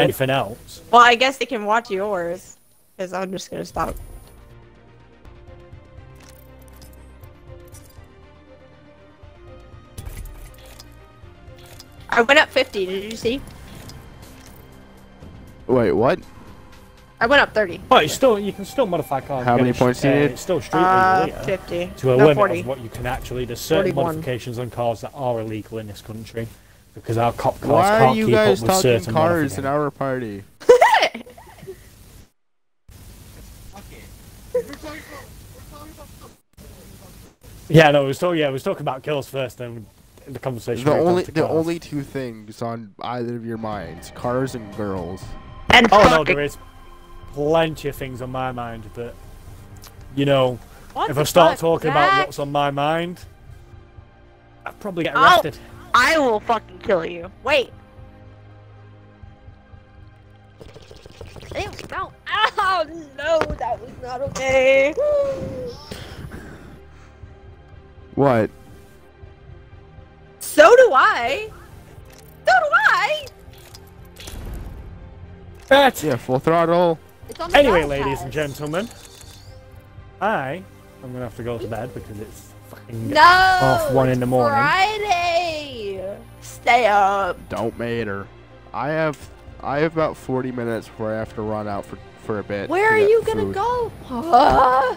anything else. Well, I guess they can watch yours. Because I'm just gonna stop. I went up 50, did you see? Wait, what? I went up 30. But you still you can still modify cars. How many points do you uh, need? It's still street Uh, legal, 50. To a no, limit 40. of what you can actually. There's certain 41. modifications on cars that are illegal in this country because our cop cars Why can't are you keep guys up with talking certain cars in our party? Yeah, no, we was talking. Yeah, we was talking about kills first, then the conversation. The moved on only the cars. only two things on either of your minds: cars and girls. And Oh no, there is plenty of things on my mind, but you know, What if I start fuck, talking about what's on my mind, I'd probably get Oh. Arrested. I will fucking kill you. Wait. Ew, no. Oh, no, that was not okay. What? So do I. So do I. Right. Yeah, full throttle. It's on the Anyway, ladies and gentlemen, I am gonna have to go to bed because it's fucking No. half one in the it's morning. Friday. Stay up. Don't matter. I have I have about 40 minutes before I have to run out for for a bit. Where are you gonna go? Ah.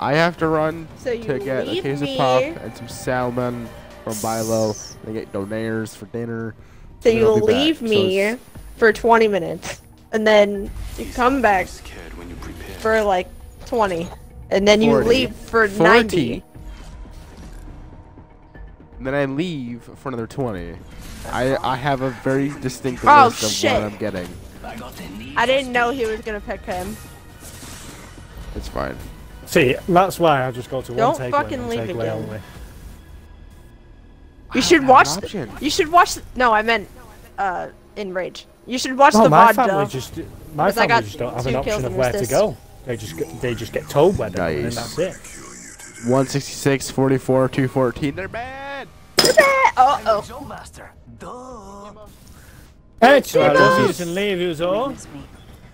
I have to run So you to get a leave case me. of pop and some salmon from Bilo. Then get donaires for dinner. So and then I'll you be back. leave So me for 20 minutes, and then you come back when you for like 20, and then you leave for 40. 90. And then I leave for another 20. I I have a very distinct Oh, list of shit. what I'm getting. I didn't know he was gonna pick him. It's fine. See, that's why I just go to Don't one takeaway. fucking and leave takeaway again. only. You should watch. have an th- option. you should watch. th- no, I meant uh, in Rage. You should watch No, the my VOD family though. just my 'Cause I family got just don't have an option of and where to go. They just get, they just get told where to go, and that's it. 166, 44, 214. They're bad. Oh, oh. Joe Master. Duh. Actually, I Demos. was using Levy's all,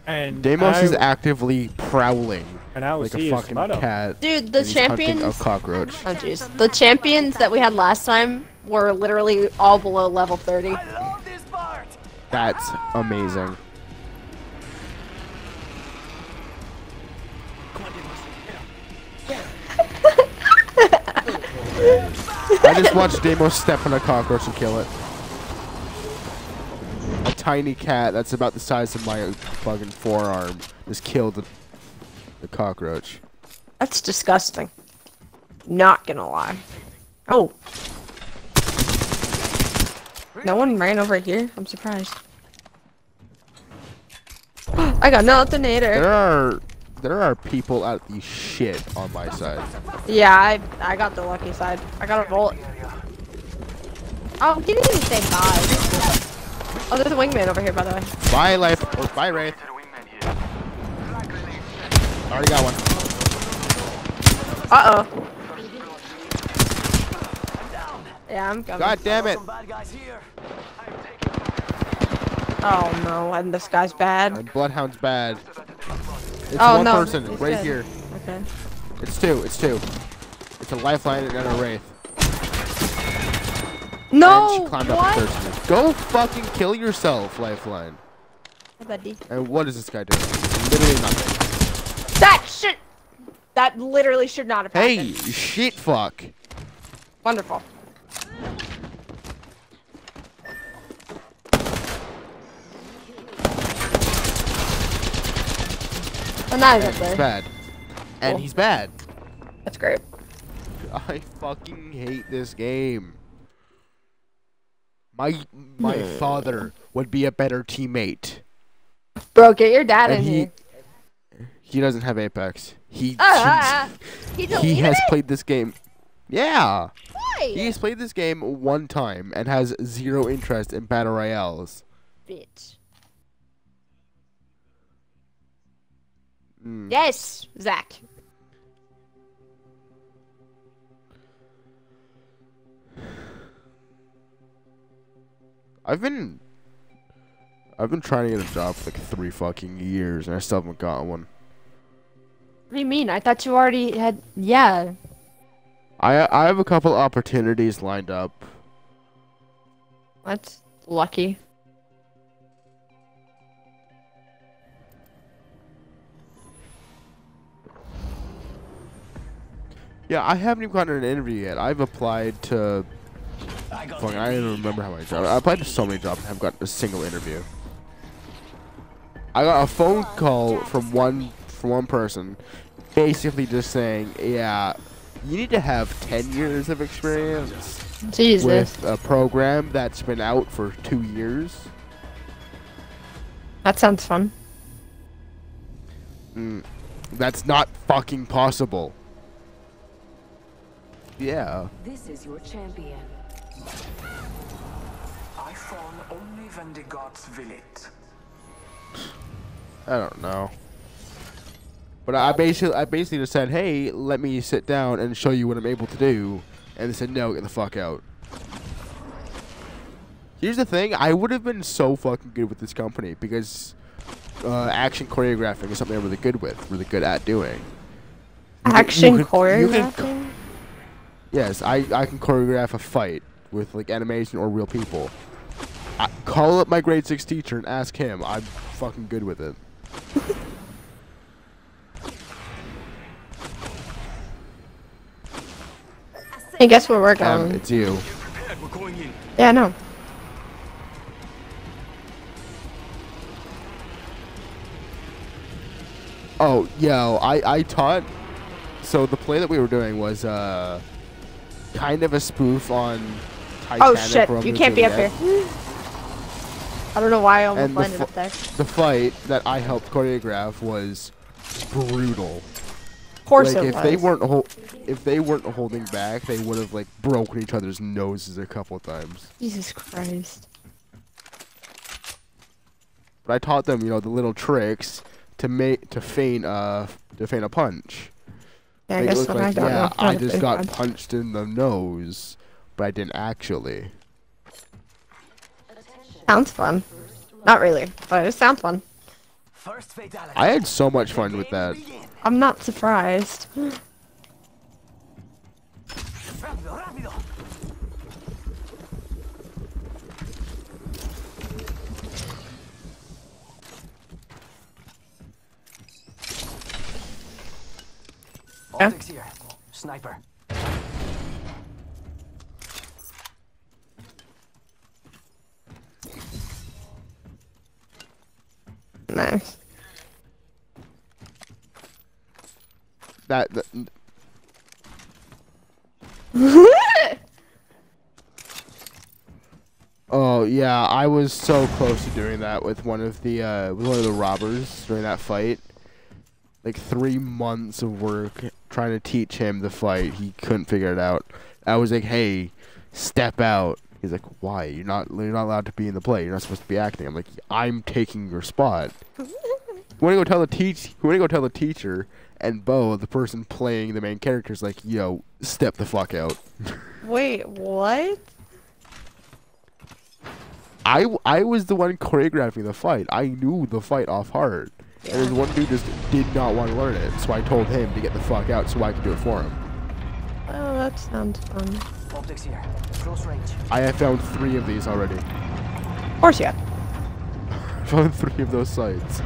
and Deimos I, is actively prowling and I was like a fucking Mado. cat. Dude, the and he's hunting champions. a cockroach. Oh jeez, the champions that we had last time were literally all below level 30. I love this part. That's amazing. I just watched Deimos step on a cockroach and kill it. A tiny cat that's about the size of my fucking forearm just killed the, the cockroach. That's disgusting. Not gonna lie. Oh. No one ran over here? I'm surprised. I got no detonator. There are there are people at the shit on my side. Yeah, I I got the lucky side. I got a bullet. Oh, didn't even say bye. Oh, there's a wingman over here, by the way. Bye life. Or bye Wraith. Already got one. Uh oh. Yeah, I'm coming. God damn it. Some bad guys here. Oh no, and this guy's bad. And Bloodhound's bad. It's Oh, one no, person he's right here. Okay. It's two. It's two. It's a lifeline and a wraith. No. and she climbed up what? Go fucking kill yourself, lifeline. Buddy. And what is this guy doing? Literally nothing. That should. That literally should not have happened. Hey, shit fuck. Wonderful. Oh, and now he's up He's there. bad. And Cool. he's bad. That's great. I fucking hate this game. My my hmm. father would be a better teammate. Bro, get your dad And in he here. he doesn't have Apex. He oh, ah, ah, ah, he he has it? played this game. Yeah. Why? He has played this game one time and has zero interest in battle royales. Bitch. Mm. Yes, Zach. I've been I've been trying to get a job for like three fucking years, and I still haven't gotten one. What do you mean? I thought you already had. Yeah. I I have a couple opportunities lined up. That's lucky. Yeah, I haven't even gotten an interview yet. I've applied to. I the I don't even remember how many jobs. I applied to so many jobs. and haven't gotten a single interview. I got a phone call from one from one person, basically just saying, "Yeah, you need to have 10 years of experience Jesus. with a program that's been out for two years." That sounds fun. Mm, that's not fucking possible. Yeah. This is your champion. I fall only when the gods will it. I don't know. But I basically, I basically just said, "Hey, let me sit down and show you what I'm able to do," and they said, "No, get the fuck out." Here's the thing: I would have been so fucking good with this company because uh, action choreographing is something I'm really good with, really good at doing. You you Action can- you can- choreographing? Yes, I, I can choreograph a fight with like animation or real people. I, call up my grade six teacher and ask him. I'm fucking good with it. Hey, guess where we're Um, going? it's you. Yeah, no. Oh, yo, I I taught. So the play that we were doing was uh, kind of a spoof on Titanic. Oh shit! Romeo You can't be up here. I don't know why I almost landed up there. The fight that I helped choreograph was brutal. Of course like it if was. they weren't if they weren't holding back, they would have like broken each other's noses a couple times. Jesus Christ. But I taught them, you know, the little tricks to make to feign uh to feign a punch. Yeah, I guess look what like, I don't yeah, know. I just got that. punched in the nose, but I didn't actually. Sounds fun. Not really, but it sounds fun. First. I had so much fun with that. I'm not surprised. Optics here. Sniper. Nice. That, that Oh yeah, I was so close to doing that with one of the uh, with one of the robbers during that fight. Like three months of work trying to teach him the fight. He couldn't figure it out. I was like, "Hey, step out." He's like, "Why? You're not you're not allowed to be in the play. You're not supposed to be acting." I'm like, "I'm taking your spot." you want to go tell the teach? You want to go tell the teacher? And Bo, the person playing the main character, is like, "Yo, step the fuck out." Wait, what? I I was the one choreographing the fight. I knew the fight off heart. And there's one dude just did not want to learn it, so I told him to get the fuck out so I could do it for him. Oh, that sounds fun. Optics here. Close range. I have found three of these already. Of course you have. I found three of those sites.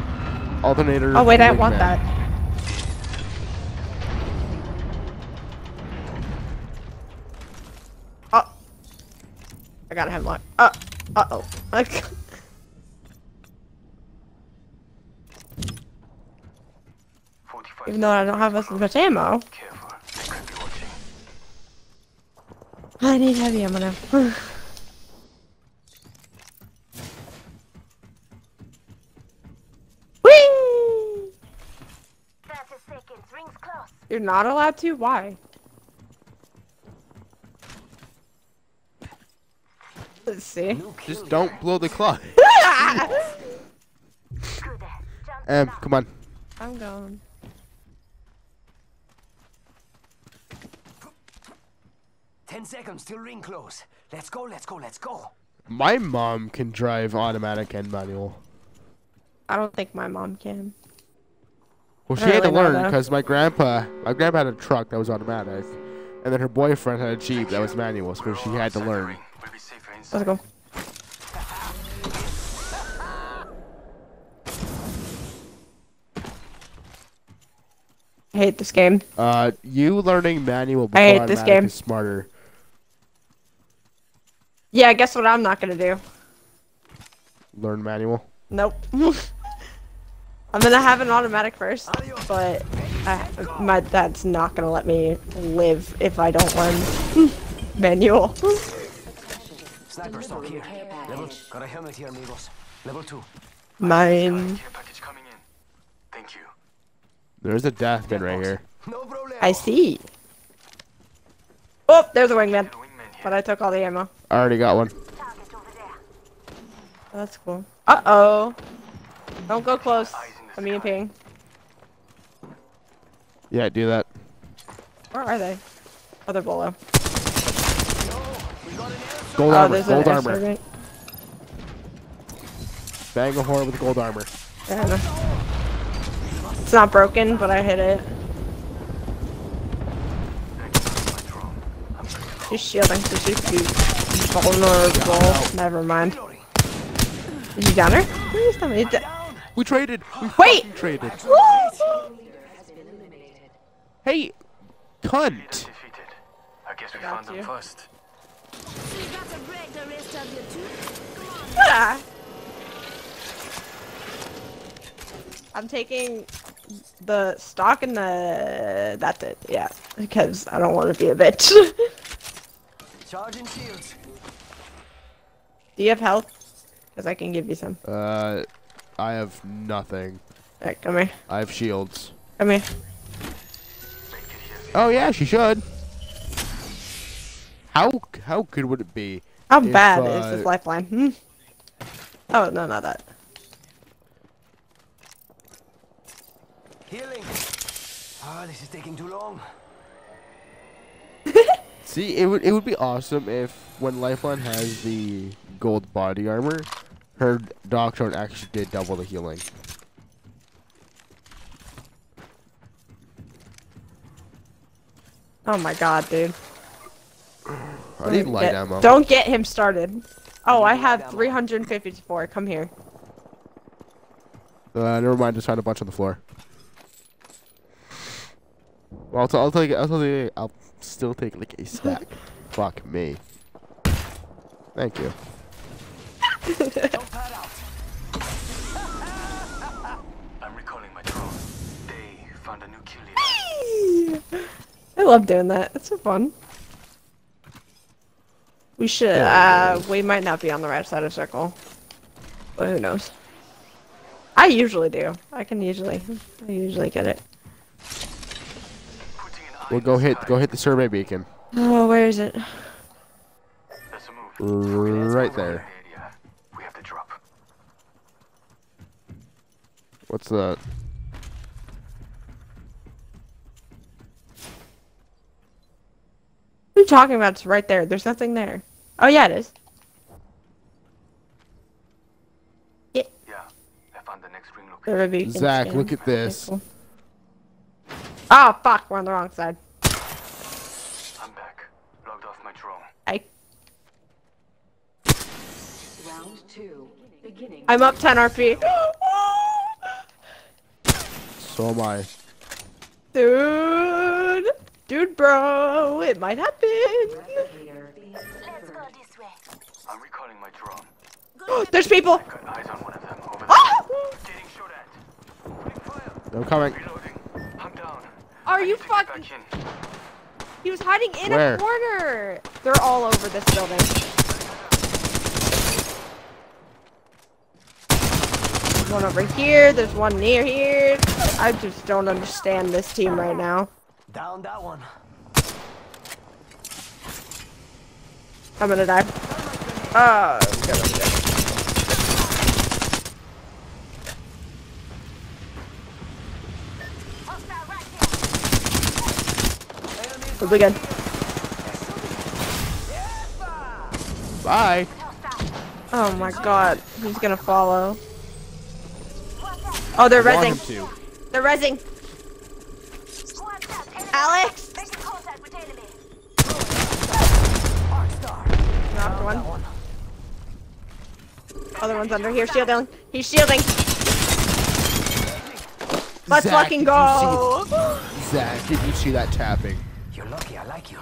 Alternator. Oh wait, I want Wingman. that. Oh. I gotta have luck. Uh, uh oh. Like, Forty-five. Even though I don't have as much ammo, Careful. They could be watching. I need heavy ammo now. Whee! 30 seconds, rings close. You're not allowed to? Why? Let's see. Just don't blow the clock. Good. Jump Em, down. come on. I'm going. Ten seconds till ring close. Let's go, let's go, let's go. My mom can drive automatic and manual. I don't think my mom can. Well, she I had to really know, learn because my grandpa, my grandpa had a truck that was automatic, and then her boyfriend had a jeep that was manual, so she had to learn. We'll be safer inside. Let's go. I hate this game. Uh, you learning manual before I hate this automatic game. is smarter. Yeah, guess what I'm not gonna do? Learn manual. Nope. I'm gonna have an automatic first, but uh, my dad's not gonna let me live if I don't learn manual. Sniper stock here. Level. Got a helmet here, amigos. Level two. Mine. Care package coming in. Thank you. There's a death bin right here. I see. Oh, there's a wingman, The wingman here. But I took all the ammo. I already got one. Target. That's cool. Uh oh. Don't go close. I'm being ping. Yeah, do that. Where are they? Oh, they're below. Gold oh, armor. Gold armor. airstrike. Bangalore with gold armor. Yeah, I know. It's not broken, but I hit it. She's shielding, so she's cute. Vulnerable. Never mind. Is he down her? Where is he down? We traded. We Wait! traded. Woo! Hey, cunt. I guess we Got found them first. So you got to break the rest of your tooth? Come on. Ah. I'm taking the stock and the. That's it, yeah. Because I don't want to be a bitch. Charging shields. Do you have health? Because I can give you some. Uh, I have nothing. Alright, come here. I have shields. Come here. Oh yeah, she should. How how good would it be? How If, bad is uh, this lifeline? Hmm? Oh, no, not that. Healing. Ah, this is taking too long. See, it would it would be awesome if when Lifeline has the gold body armor, her Doctrine actually did double the healing. Oh my god, dude. I need light Get- ammo. Don't get him started. Oh, I have 354. Come here. Uh, never mind. Just found a bunch on the floor. Well, I'll, t- I'll take. I'll take. I'll still take like a stack. Fuck me. Thank you. Don't pad out. I'm recalling my drone. They found a new kill leader. I love doing that. It's so fun. We should, uh, we might not be on the right side of circle. But who knows? I usually do. I can usually, I usually get it. Putting We'll go hit. Go hit the survey beacon. Oh, where is it? That's a move. Right there. We have to drop. What's that? What are you talking about? It's right there. There's nothing there. Oh, yeah, it is. Yeah. I found the next ring location. The review can Zach, look at Okay, this. cool. Oh, fuck. We're on the wrong side. I'm back. Logged off my drone. I, Round two. Beginning. I'm up 10 RP. So am I. Dude. Dude, bro. It might happen. Replicator being Let's go this way. I'm recalling my drone. There's people. Got eyes on one of them over there. Ah! Getting shot at. Opening fire. I'm coming. Reloading. I'm down. Are I you need to get fucking? He was hiding in Where? a corner. They're all over this building. There's one over here. There's one near here. I just don't understand this team right now. Down that one. I'm gonna die. Oh, I'm gonna die. Hostile right here. We'll be good. Bye. Oh my god, he's gonna follow. Oh, they're rezzing. They're rezzing. Alex! Making contact with enemy. Knocked one. Other one's under here, shielding. He's shielding. Let's Zach, fucking go! Zach, did you see that tapping? You're lucky I like you.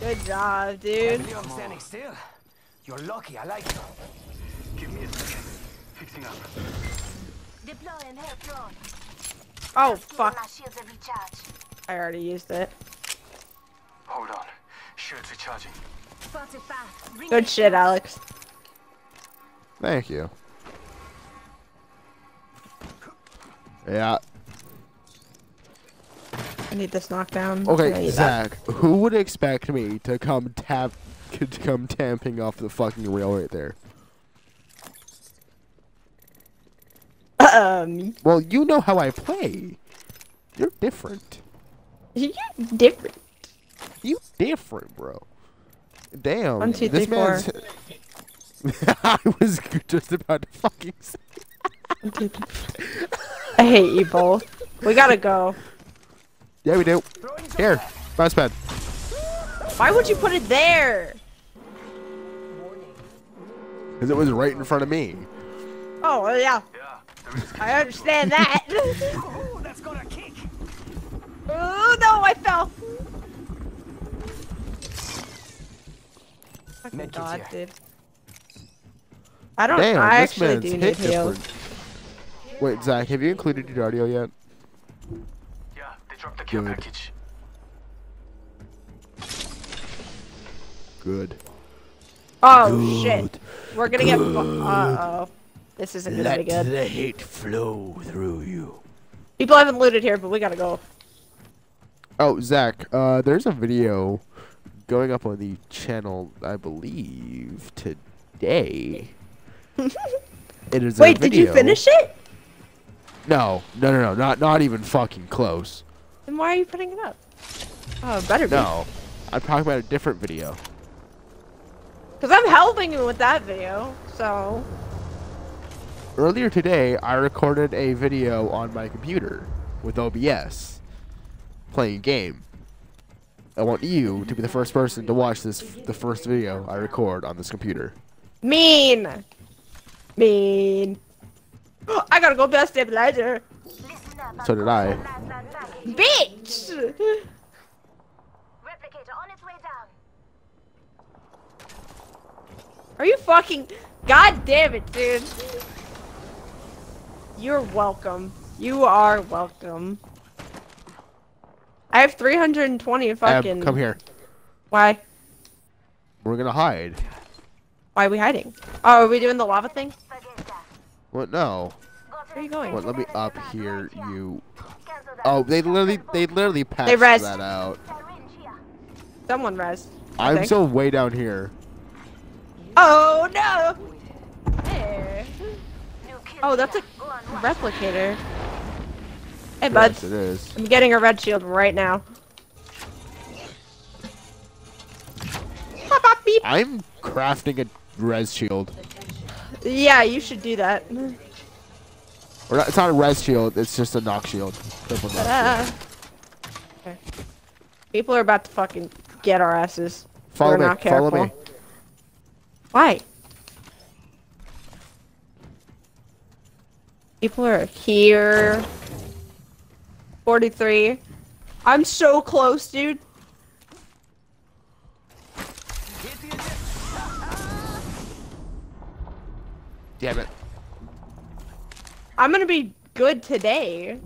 Good job, dude. I'm standing still. You're lucky I like you. Give me a second. Fixing up. Deploying health drone. Oh, My fuck. shields are recharged. I already used it. Hold on. Shields recharging. Spotted fast. Ring Good shit, Alex. Thank you. Yeah. I need this knockdown. Okay, need that. Zach, who would expect me to come tap to come tamping off the fucking rail right there? Um, Well, you know how I play. You're different. you're different. You different, bro. Damn. One, two, this three, man's. I was just about to fucking say. I hate you both. We gotta go. Yeah, we do. Here, mouse pad. Why would you put it there? Because it was right in front of me. Oh, well, yeah. I understand that. Ooh, that's gonna kick. oh, no, I fell. God, dude. I don't. Damn, I this actually man's do hit need heals. different. Wait, Zach, have you included your audio yet? Yeah, dropped the care Good. package. Good. Oh shit. We're gonna get. Uh oh. This isn't gonna be good. the hate flow through you. People haven't looted here, but we gotta go. Oh, Zach, uh, there's a video going up on the channel, I believe, today. it is a Wait, did you finish it? No, no, no, no, not not even fucking close. Then why are you putting it up? Oh, better be. No, I'm talking about a different video. Because I'm helping you with that video, so. Earlier today, I recorded a video on my computer with OBS, playing a game. I want you to be the first person to watch this, the first video I record on this computer. Mean! Mean! I gotta go best stabilizer! So did I. Lifeline package. Bitch! Replicator on its way down. Are you fucking. God damn it, dude! You're welcome. You are welcome. I have 320 Ab, fucking. come here. Why? We're gonna hide. Why are we hiding? Oh, are we doing the lava thing? What? No. Where are you going? What? Let me up here. You. Cancel that. Oh, they literally, they literally patched rest. that out. Someone res. I I'm think. still way down here. Oh no! There. Oh, that's a here. Go on, watch. replicator. Hey, bud. Yes, it is. I'm getting a red shield right now. Pop, pop, beep. I'm crafting a res shield. Yeah, you should do that. Or not, it's not a res shield. It's just a knock shield. Triple knock ah. shield. Okay. People are about to fucking get our asses. Follow We're me. Follow me. Why? People are here. 43. I'm so close, dude. Damn it. I'm gonna be good today.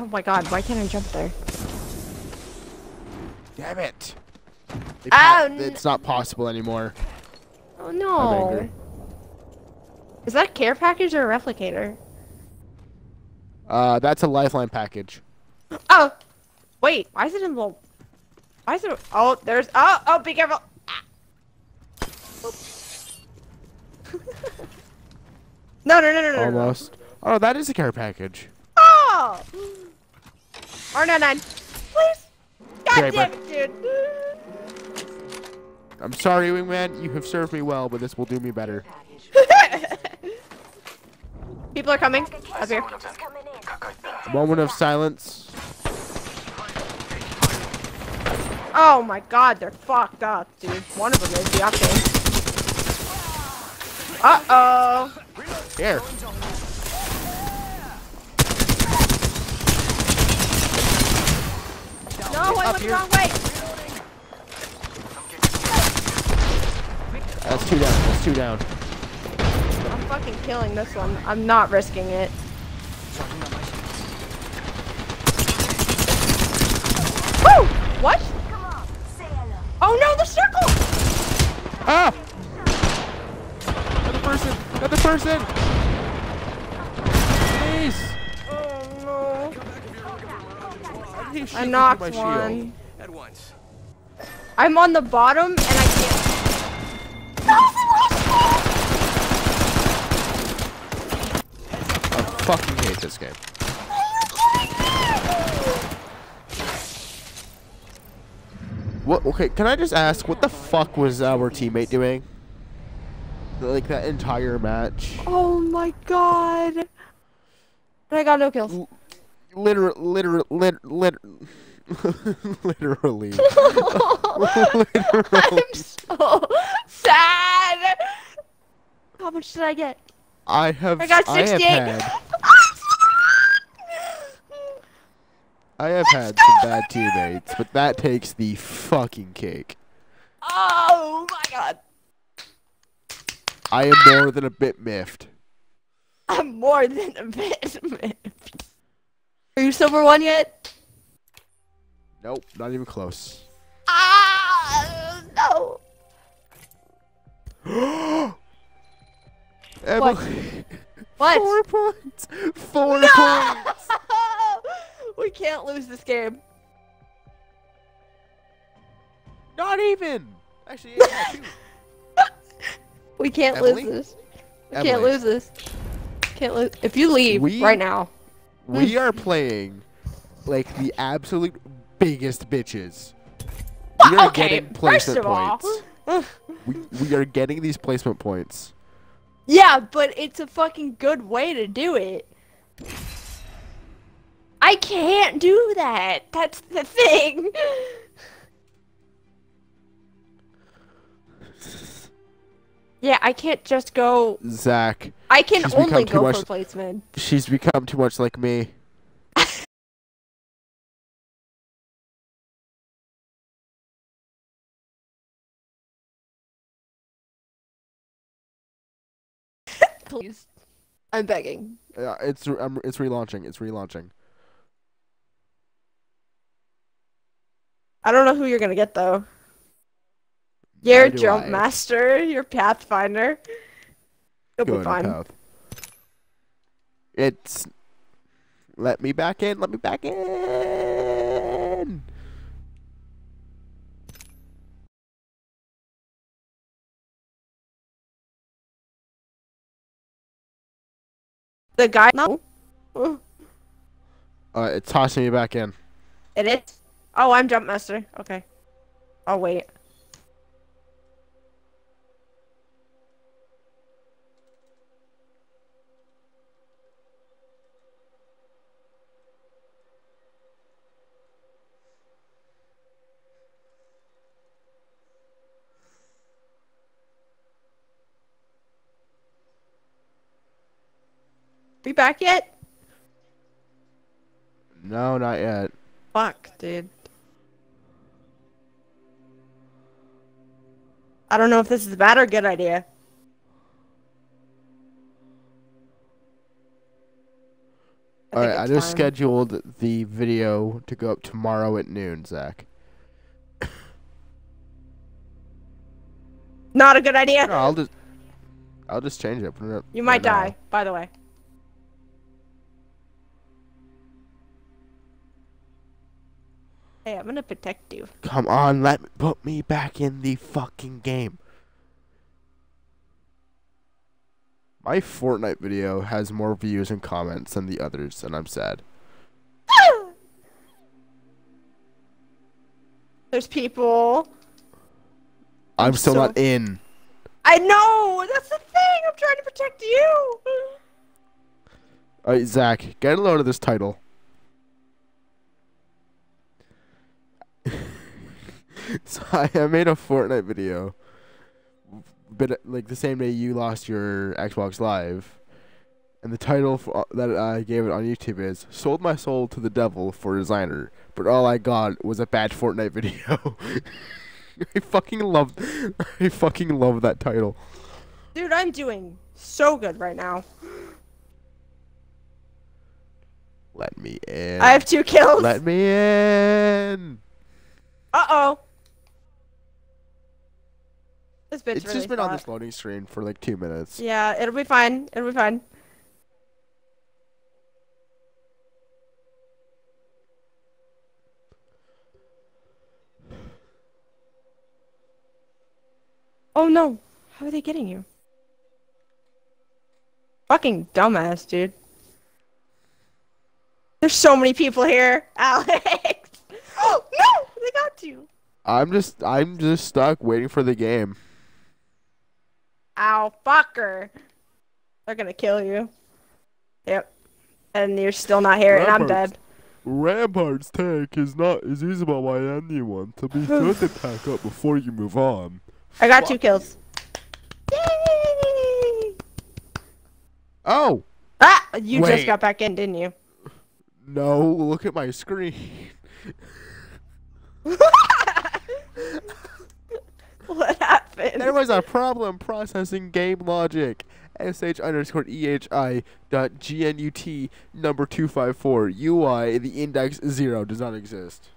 Oh my god, why can't I jump there? Damn it. They Oh, it's not possible anymore. Oh no. Is that a care package or a replicator? Uh, that's a lifeline package. Oh! Wait, why is it in the... Why is it... Oh, there's... Oh, oh, be careful! Ah. No, no, no, no, no, no. Almost. Oh, that is a care package. Oh! R99. Please! God Okay, damn it, dude! I'm sorry, wingman. You have served me well, but this will do me better. People are coming up here. A moment of silence. Oh my god, they're fucked up, dude. One of them is the octane. Uh oh. Here. No, I went the wrong way. That's two down. That's two down. I'm fucking killing this one. I'm not risking it. Woo! What? Oh no, the circle! Ah! Another person! Another person! I knocked my shield. one. At once. I'm on the bottom and I can't. I fucking hate this game. What? Okay, can I just ask, what the fuck was our teammate doing? Like that entire match. Oh my god. And I got no kills. Literally, literally, lit, lit, literally. I'm so sad. How much did I get? I have. I got I have 68. had. I have had some bad teammates, but that takes the fucking cake. oh my god. I am more than a bit miffed. I'm more than a bit miffed. Are you silver one yet? Nope, not even close. Ah, no. Emily, What? four points. Four points. we can't lose this game. Not even. Actually, yeah. We can't Emily? lose this. We can't lose this. Can't lose. If you leave We- right now, We hmm. are playing like the absolute biggest bitches. We are okay. getting First placement points. We, we are getting these placement points. yeah, but it's a fucking good way to do it. I can't do that. That's the thing. Yeah, I can't just go. Zach, I can only go much- for placement. she's become too much like me. Please. I'm begging. Uh, it's um, it's relaunching. It's relaunching. I don't know who you're gonna get though. You're Jump I. Master, you're Pathfinder. You'll Go be fine. Path. It's let me back in. Let me back in. The guy no. Uh, it's tossing me back in. It is. Oh, I'm Jump Master. Okay. I'll wait. We back yet? No, not yet. Fuck, dude. I don't know if this is a bad or good idea. I All I just scheduled the video to go up tomorrow at noon, Zach. Not a good idea. No, I'll just, I'll just change it. It up You might right now. die, by the way. Hey, I'm gonna protect you. Come on, let me put me back in the fucking game. My Fortnite video has more views and comments than the others, and I'm sad. There's people. I'm, I'm still so- not in. I know! That's the thing! I'm trying to protect you! Alright, Zach, get a load of this title. so I, I made a Fortnite video, but uh, like the same day you lost your Xbox Live, and the title for, that I gave it on YouTube is "Sold my soul to the devil for designer," but all I got was a bad Fortnite video. I fucking love, I fucking love that title. Dude, I'm doing so good right now. Let me in. I have two kills. Let me in. Uh-oh. This bitch It's really just been on this loading screen for like two minutes. Yeah, it'll be fine. It'll be fine. Oh no. How are they getting you? Fucking dumbass, dude. There's so many people here, Alex. Oh no! They got you. I'm just I'm just stuck waiting for the game. Ow, fucker. They're gonna kill you. Yep. And you're still not here, and I'm dead. Rampart's tank is not is usable by anyone, To be sure to pack up before you move on. I got two kills. Yay! Oh Ah! You Wait. just got back in, didn't you? no! Look at my screen. what happened? There was a problem processing game logic. sh underscore ehi dot gnut number two five four UI the index zero does not exist.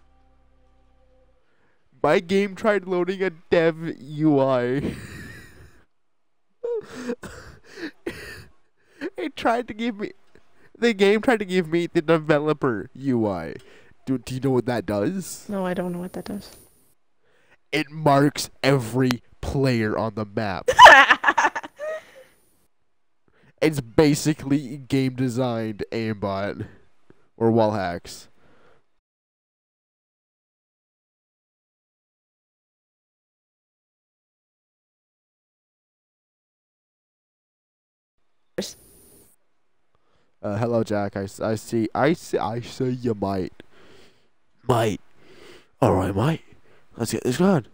My game tried loading a dev UI. it tried to give me the game tried to give me the developer UI. Do, do you know what that does? No, I don't know what that does. It marks every player on the map. It's basically game designed aimbot or wall hacks. Uh, hello, Jack. I, I see. I see. I see you might. Might. All right, mate. Let's get this going.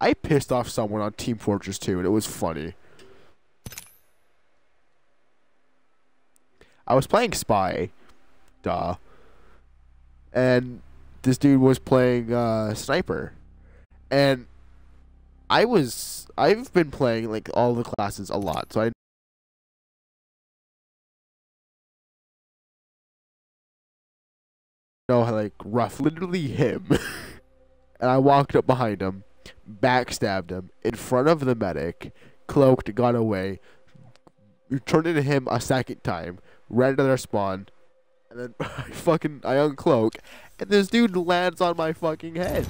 I pissed off someone on Team Fortress 2, and it was funny. I was playing Spy. Duh. And this dude was playing uh, Sniper. And I was. I've been playing, like, all the classes a lot, so I know like, rough. Literally him. and I walked up behind him, backstabbed him in front of the medic, cloaked, got away, turned into him a second time, ran to their spawn, and then I fucking I uncloak, and this dude lands on my fucking head.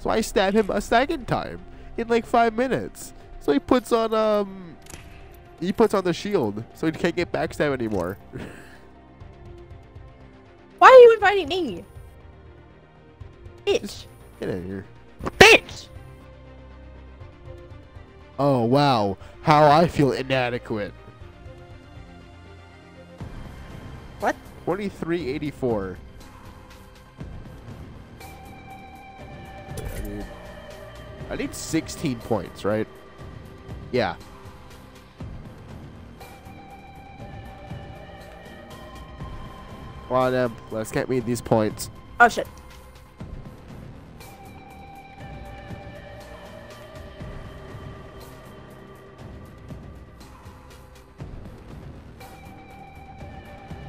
So I stab him a second time in like five minutes. So he puts on um he puts on the shield so he can't get backstab anymore. Why are you inviting me? Bitch. Get in here. Bitch! Oh wow, how I feel inadequate. What? 2384. I need, I need 16 points, right? Yeah. Come on, Em. Let's get me these points. Oh shit.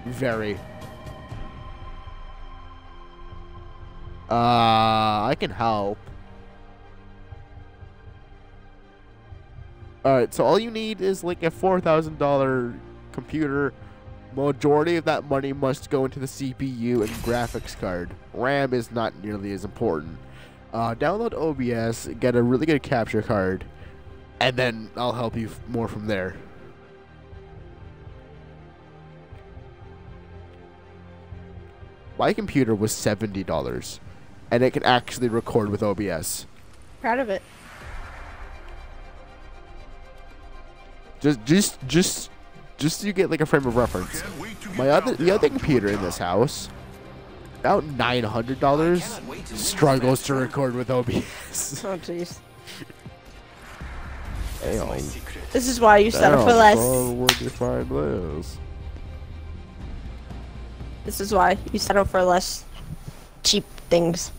Very. Uh, I can help. Alright, so all you need is like a $4,000 computer. Majority of that money must go into the CPU and graphics card. RAM is not nearly as important. Uh, download OBS, get a really good capture card, and then I'll help you more from there. My computer was seventy dollars. and it can actually record with OBS. Proud of it. Just, just, just, just so you get like a frame of reference. My other, the other computer in this house, about nine hundred dollars, struggles to record with OBS. Oh jeez. This is why you settle for Damn, less. This? This is why you settle for less cheap things.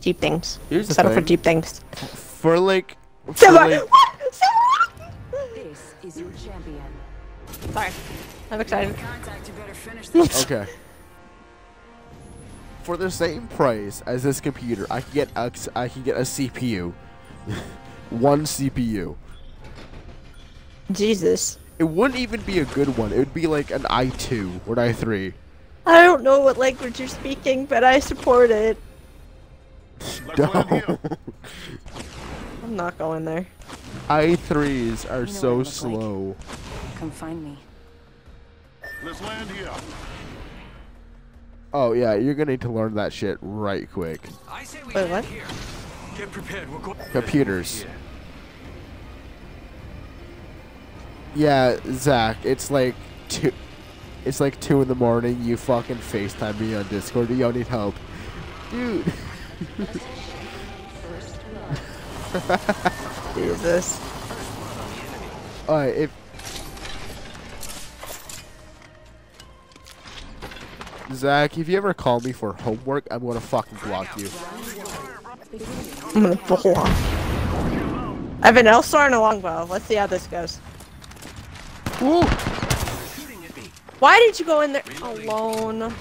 Cheap things. Here's the settle for cheap things. For like, for Silver! like What? Silver! This is your champion. Sorry. I'm excited. Contact, you better finish this. okay. For the same price as this computer, I can get a, I can get a CPU, one CPU. Jesus. It wouldn't even be a good one. It would be like an i2 or an i3. I don't know what language you're speaking, but I support it. No. I'm not going there. i3s are know so what I look like. slow. Come find me. Let's land here. Oh yeah, you're gonna need to learn that shit right quick. I say we Wait, land what? here. Get prepared. We're going. Computers. Yeah, Zach, it's like two. It's like two in the morning. You fucking Facetime me on Discord. You don't need help, dude. Jesus. Alright, if Zach, if you ever call me for homework, I'm gonna fucking block you. I'm gonna block. I have an L-star and a longbow. Let's see how this goes. Woo! Shooting at me. Why did you go in there alone?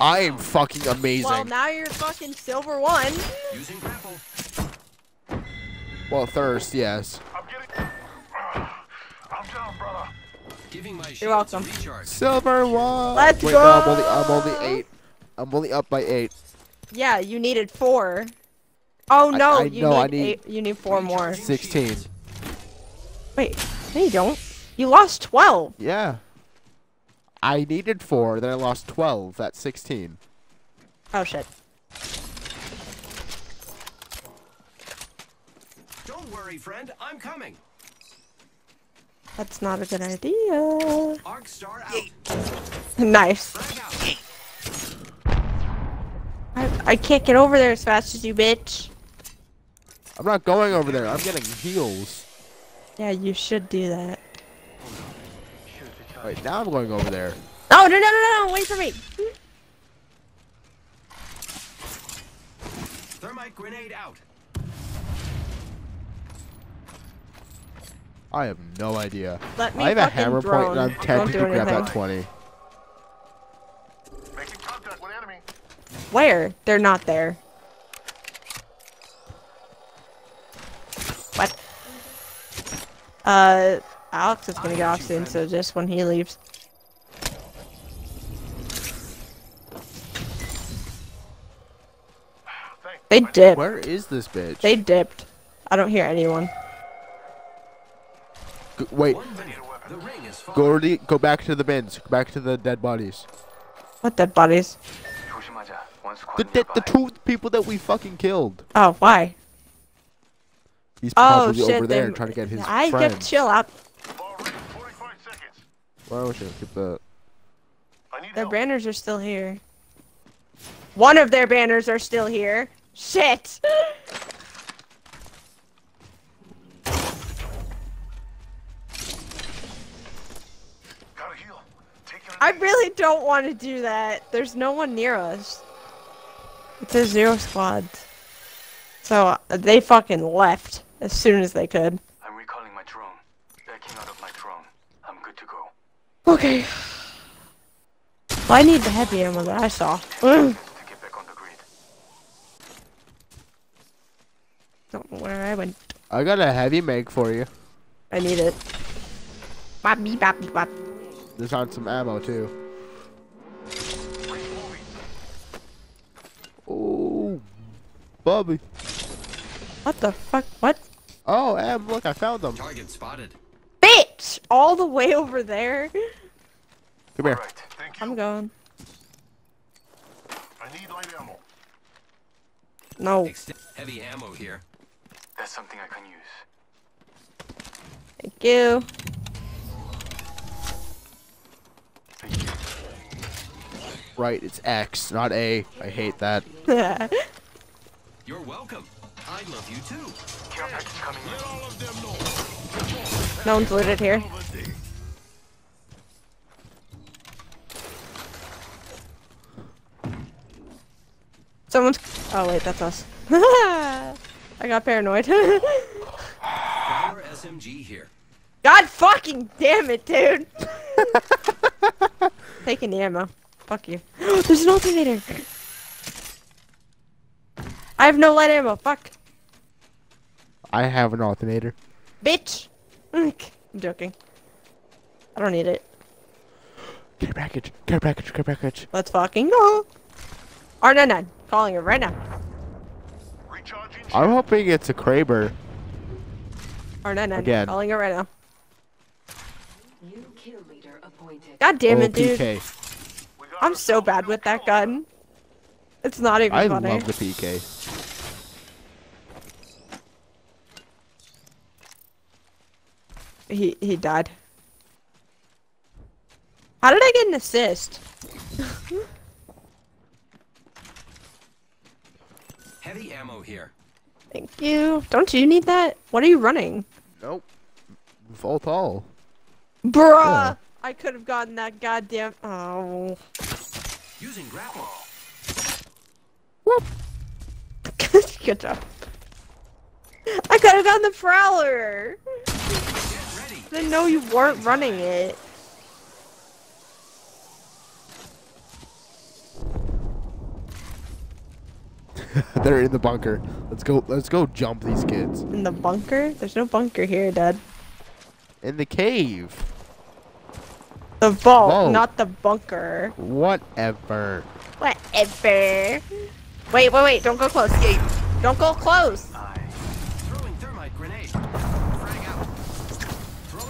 I am fucking amazing. Well, now you're fucking silver one. Well, thirst, yes. I'm getting. I'm down, brother. Giving my You're shields a welcome. Silver one. Let's Wait, no, I'm only, go! I'm only eight. I'm only up by eight. Yeah, you needed four. Oh I- no, I you know, need, I need- eight. You need four more. Sixteen. Wait, no, you don't. You lost twelve. Yeah. I needed four, then I lost twelve. That's sixteen. Oh shit. Don't worry, friend. I'm coming. That's not a good idea. Arc star out. nice. Out. I, I can't get over there as fast as you, bitch. I'm not going over there. I'm getting heals. Yeah, you should do that. Wait, now I'm going over there. Oh no no no no! Wait for me. Thermite grenade out. I have no idea. Let me I have a hammer drone. point and I'm Don't tempted to grab that 20. Making contact with enemy. Where? They're not there. Uh, Alex is gonna get off soon, so just when he leaves. They dipped. Where is this bitch? They dipped. I don't hear anyone. G wait. Go, go back to the bins. Go back to the dead bodies. What dead bodies? The, the, the two people that we fucking killed. Oh, why? He's Oh shit! over there trying to get his I get friends. chill out. Ball ready. 45 seconds. Why would you keep that? I need Their help. banners are still here. One of their banners are still here. Shit! Gotta heal. Take your I really don't want to do that. There's no one near us. It says zero squads. So uh, they fucking left as soon as they could. I'm recalling my drone. Backing out of my drone. I'm good to go. Okay. Well, I need the heavy ammo that I saw. Ugh. To get back on the grid. Don't know where I went. I got a heavy make for you. I need it. Bop beep bop beep bop. There's on some ammo too. Oh, Bobby. What the fuck? What? Oh, Em, look, I found them. Target spotted. Bitch! all the way over there. Come here. Right. Thank you. I'm going. I need light ammo. No, Extend heavy ammo here. That's something I can use. thank you. Right, it's X, not A. I hate that. You're welcome. I love you too. Care package coming in. no one's looted here. Someone's. Oh wait, that's us. I got paranoid. Power SMG here. God fucking damn it, dude. Taking the ammo. Fuck you. There's an alternator. I have no light ammo. Fuck. I have an alternator. Bitch. I'm joking. I don't need it. Care package, care package, care package. Let's fucking go. R99. Calling it right now. I'm hoping it's a Kraber. R99. Again. Calling it right now. New kill leader appointed. God damn Oh, it, dude. PK. I'm so bad with that gun. It's not even I funny. love the PK. He he died. How did I get an assist? Heavy ammo here. Thank you. Don't you need that? What are you running? Nope. Vault all. Bruh! Yeah. I could have gotten that goddamn. Oh. Using grapple. Good job. I could have gotten the Prowler! Get ready. I didn't know you weren't running it. They're in the bunker. Let's go. Let's go jump these kids In the bunker? There's no bunker here, Dad. in the cave. The vault, not the bunker. Whatever. Whatever. Wait, wait, wait. Don't go close. Don't go close.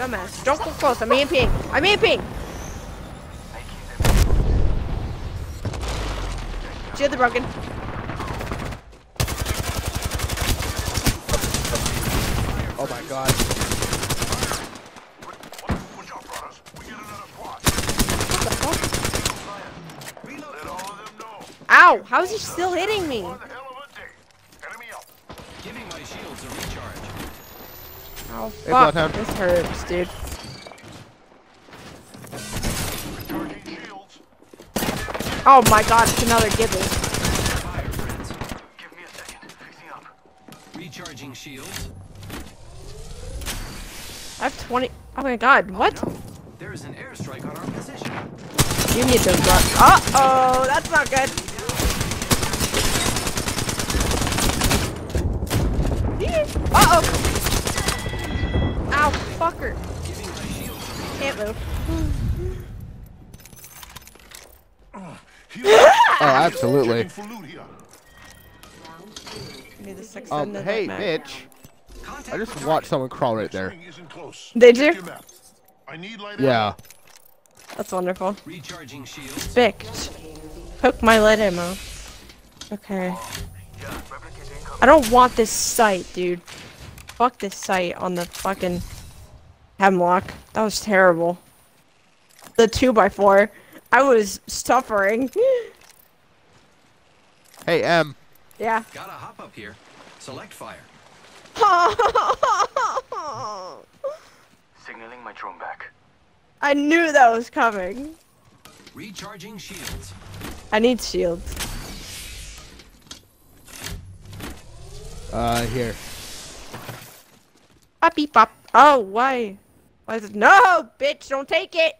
Dumbass. Don't go close. I'm amping. I'm amping. Shield the broken. Oh my god. Watch out, brothers. We get another squad. Let all of them know. Ow! How is he still hitting me? Oh Hey, fuck! Bloodhound. This hurts, dude. Oh my god! It's another gibble. Fire, friends. Give me a second. Fixing up. Recharging shields. I have 20. Oh my god! What? There is an airstrike on our position. You need to run. Uh oh! That's not good. Uh oh! Ow! Fucker! Giving my shields a Can't move. Oh, absolutely. Checking for loot here. Give me the six Um, hey, that mag. Mitch. I just watched someone crawl right there. Ring isn't close. Did you? your map. I need light Yeah. That's wonderful. Recharging shields. Picked. Hook my lead ammo. Okay. Yeah, replicate income. I don't want this sight, dude. Fuck this sight on the fucking hemlock. That was terrible. The 2x4. I was suffering. Hey, M. yeah. Gotta hop up here. Select fire. Signaling my drone back. I knew that was coming. Recharging shields. I need shields. Uh, here. Poppy pop. Oh, why? Why is it? No, bitch, don't take it.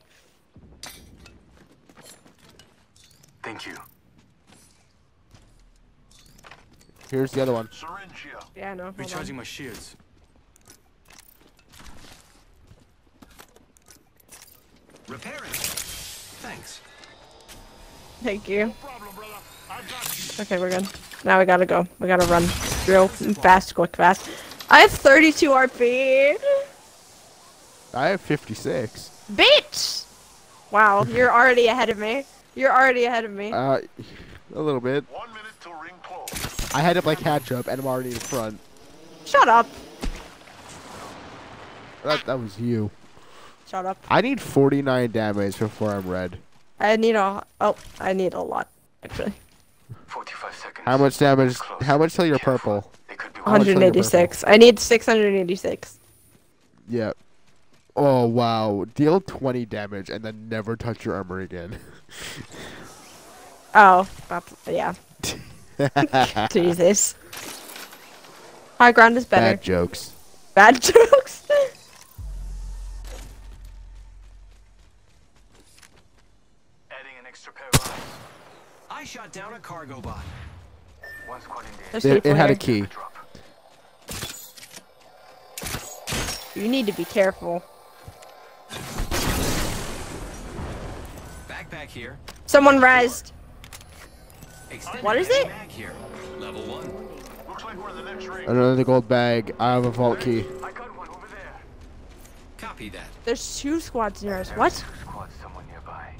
Thank you. Here's the other one. Syringe here. Yeah, no. hold on. Recharging my shields. Repairing. Thanks. Thank you. No problem, brother. I got you. Okay, we're good. Now we gotta go. We gotta run. Real fast, quick, fast. I have 32 RP. I have 56. Bitch! Wow, you're already ahead of me. You're already ahead of me. Uh, a little bit. One minute till ring close. I had to play catch up, and I'm already in front. Shut up. That, that was you. Shut up. I need 49 damage before I'm red. I need a. Oh, I need a lot, actually. 45 seconds. How much damage? How much till you're Careful. purple? They could be How much till you're 186. I need 686. Yeah. Oh wow. Deal 20 damage and then never touch your armor again. Oh, that's yeah. Jesus. High ground is better. Bad jokes. Bad jokes. adding an extra pair of eyes. I shot down a cargo bot. One squad in the It, it had a here. key. You need to be careful. Backpack here. Someone rezzed. What is it? here. Level one. Looks like we're in the next ring. Another gold bag. I have a vault key. I got one over there. Copy that. There's two squads near us. What? Squads somewhere nearby.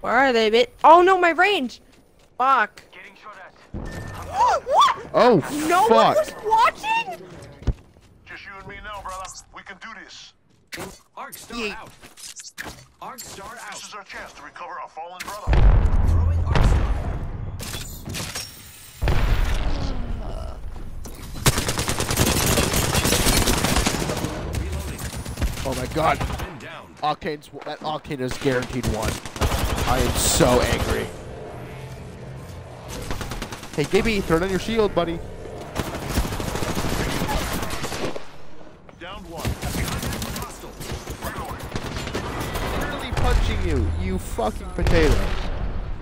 Where are they, bit? Oh no, my range. Fuck. Oh No one fuck! was watching. Just you and me now, brother. We can do this. Arc star out. Arc star This is our chance to recover our fallen brother. Throwing arc star. Reloading. Oh my god. Been down. Octane's that Octane is guaranteed one. I am so angry. Hey Gibby, throw down your shield, buddy. Down one. Hostile. Literally punching you, you fucking potato.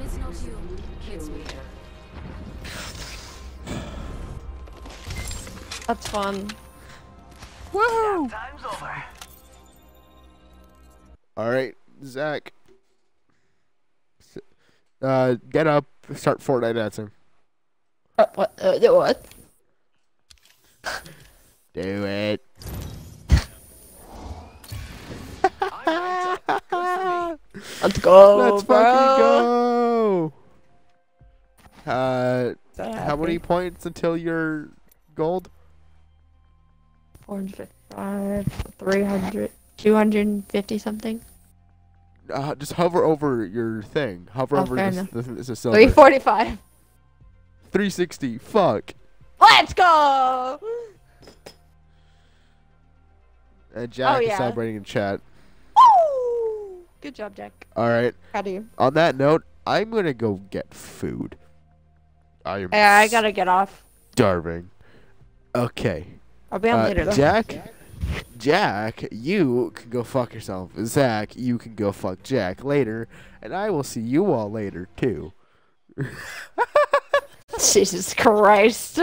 It's not you. Kill leader. That's fun. Woohoo! Time's over. All right, Zach. Uh, get up, start Fortnite dancing. Uh, what? Uh, what? Do it. I'm ranked up. Good for me. Let's go, Let's bro. fucking go. Uh, how many points until you're gold? 455, 300, 250 something. Uh, just hover over your thing. Hover Oh, over this, this, this is silver. 345. 360. Fuck. Let's go! And Jack Oh, is celebrating in chat. Woo! Good job, Jack. All right. How do you? On that note, I'm gonna go get food. I am Yeah, I gotta get off. starving. Okay. I'll be on Uh, later though. Jack, Jack, you can go fuck yourself. Zach, you can go fuck Jack later, and I will see you all later too. Jesus Christ.